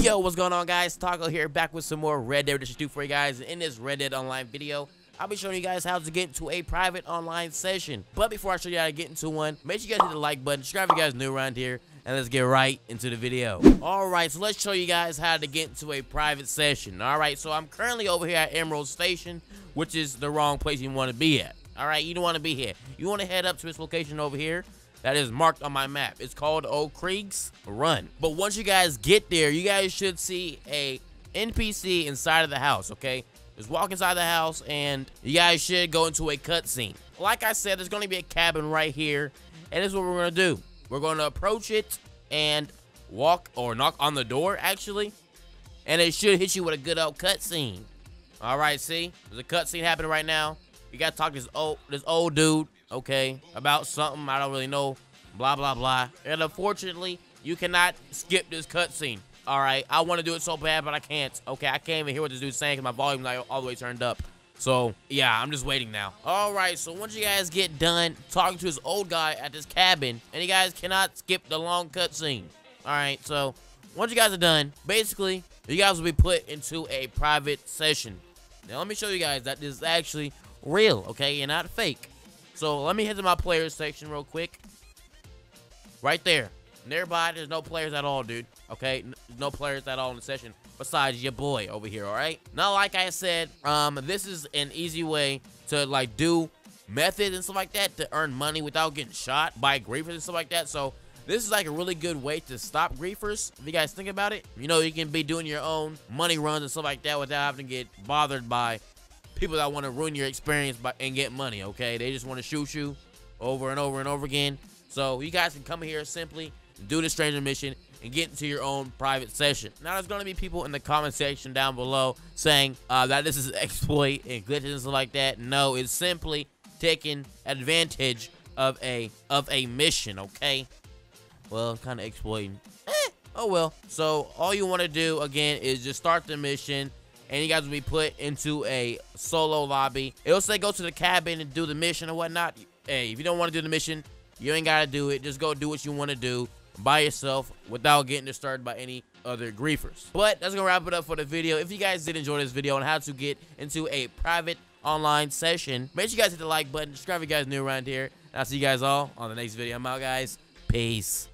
Yo, what's going on guys? Taco here, back with some more Red Dead Redemption 2 for you guys. In this Red Dead Online video, I'll be showing you guys how to get into a private online session. But before I show you how to get into one, make sure you guys hit the like button, subscribe if you guys new around here, and let's get right into the video. Alright, so let's show you guys how to get into a private session. Alright, so I'm currently over here at Emerald Station, which is the wrong place you want to be at. Alright, you don't want to be here. You want to head up to this location over here that is marked on my map. It's called Oak Creek's Run. But once you guys get there, you guys should see a NPC inside of the house, okay? Just walk inside the house and you guys should go into a cutscene. Like I said, there's going to be a cabin right here. And this is what we're going to do. We're going to approach it and walk or knock on the door, actually. And it should hit you with a good old cutscene. All right, see? There's a cutscene happening right now. You got to talk to this old, this old dude okay, about something I don't really know, blah, blah, blah. And unfortunately, you cannot skip this cutscene. All right, I want to do it so bad, but I can't. Okay, I can't even hear what this dude's saying because my volume's not all the way turned up. So, yeah, I'm just waiting now. All right, so once you guys get done talking to this old guy at this cabin, and you guys cannot skip the long cutscene. All right, so once you guys are done, basically, you guys will be put into a private session. Now, let me show you guys that this is actually real, okay, and not fake. So let me head to my players section real quick. Right there. Nearby, there's no players at all, dude. Okay, no players at all in the session besides your boy over here, all right? Now, like I said, um, this is an easy way to, like, do methods and stuff like that to earn money without getting shot by griefers and stuff like that. So this is like a really good way to stop griefers. If you guys think about it, you know, you can be doing your own money runs and stuff like that without having to get bothered by people that want to ruin your experience by, and get money, okay? They just want to shoot you over and over and over again. So you guys can come here simply, do the stranger mission, and get into your own private session. Now, there's going to be people in the comment section down below saying uh, that this is exploit and glitches and like that. No, it's simply taking advantage of a of a mission, okay? Well, kind of exploiting. Eh, oh well. So all you want to do again is just start the mission and you guys will be put into a solo lobby. It'll say go to the cabin and do the mission or whatnot. Hey, if you don't want to do the mission, you ain't got to do it. Just go do what you want to do by yourself without getting disturbed by any other griefers. But that's to wrap it up for the video. If you guys did enjoy this video on how to get into a private online session, make sure you guys hit the like button. Subscribe if you guys new around here. And I'll see you guys all on the next video. I'm out, guys. Peace.